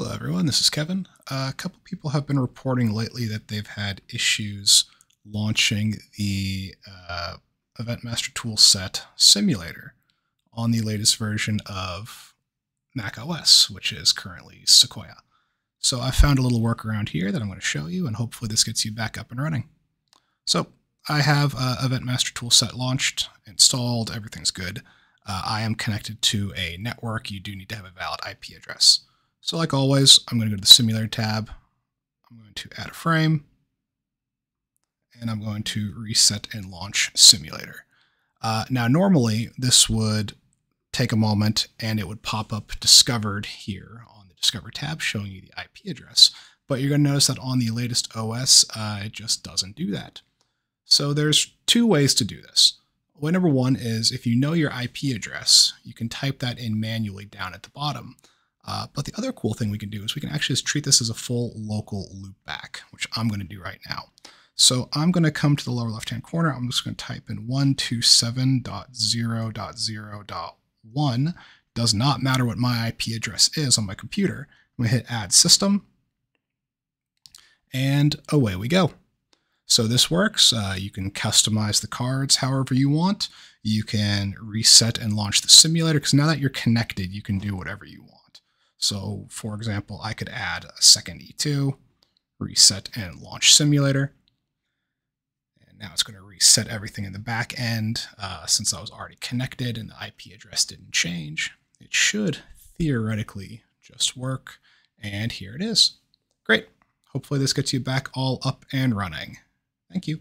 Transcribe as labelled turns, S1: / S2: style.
S1: Hello, everyone. This is Kevin. Uh, a couple people have been reporting lately that they've had issues launching the uh, Event Master Toolset simulator on the latest version of Mac OS, which is currently Sequoia. So I found a little workaround here that I'm going to show you, and hopefully this gets you back up and running. So I have uh, Event Master Toolset launched, installed, everything's good. Uh, I am connected to a network. You do need to have a valid IP address. So like always, I'm going to go to the simulator tab. I'm going to add a frame. And I'm going to reset and launch simulator. Uh, now, normally this would take a moment and it would pop up discovered here on the discover tab showing you the IP address. But you're going to notice that on the latest OS, uh, it just doesn't do that. So there's two ways to do this. Way number one is if you know your IP address, you can type that in manually down at the bottom. Uh, but the other cool thing we can do is we can actually just treat this as a full local loopback, which I'm going to do right now. So I'm going to come to the lower left-hand corner. I'm just going to type in 127.0.0.1. Does not matter what my IP address is on my computer. I'm going to hit Add System. And away we go. So this works. Uh, you can customize the cards however you want. You can reset and launch the simulator because now that you're connected, you can do whatever you want. So for example, I could add a second E2, reset and launch simulator. And now it's going to reset everything in the back end. Uh, since I was already connected and the IP address didn't change, it should theoretically just work. And here it is. Great. Hopefully this gets you back all up and running. Thank you.